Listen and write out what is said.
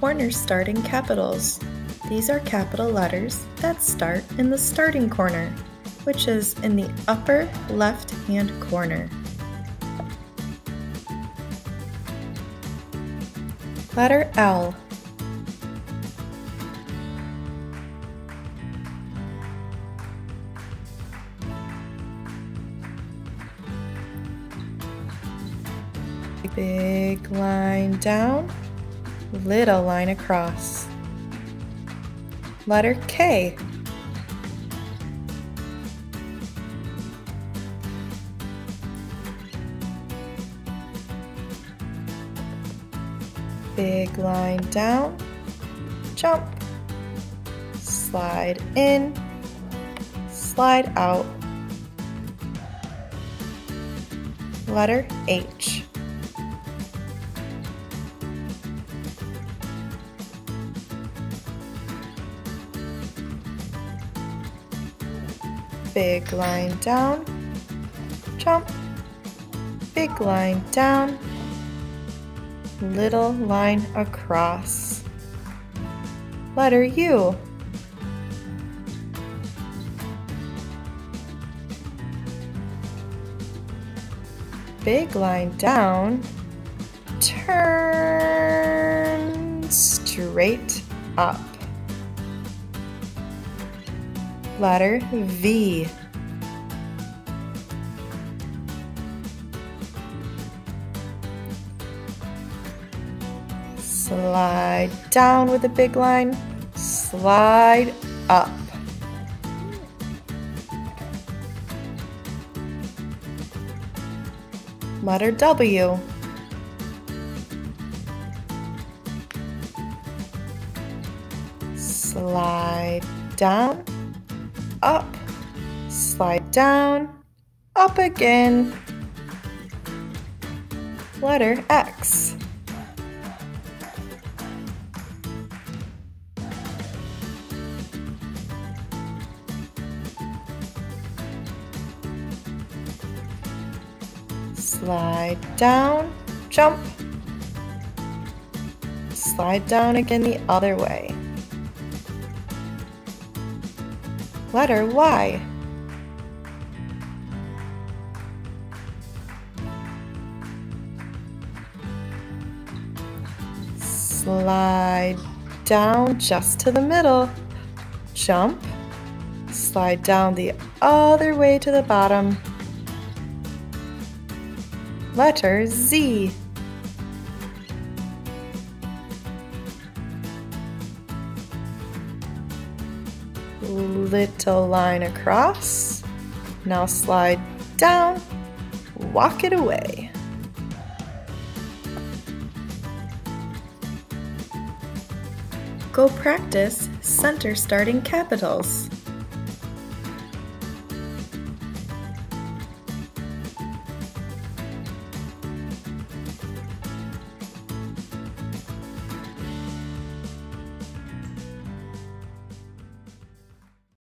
corner starting capitals. These are capital letters that start in the starting corner, which is in the upper left hand corner. Letter L. Big line down, little line across. Letter K. Big line down, jump, slide in, slide out. Letter H. Big line down, jump, big line down, little line across. Letter U. Big line down, turn straight up. Letter V. Slide down with a big line, slide up. Letter W. Slide down, up, slide down, up again. Letter X. slide down, jump, slide down again the other way. Letter Y. Slide down just to the middle, jump, slide down the other way to the bottom, Letter Z. Little line across. Now slide down, walk it away. Go practice center starting capitals.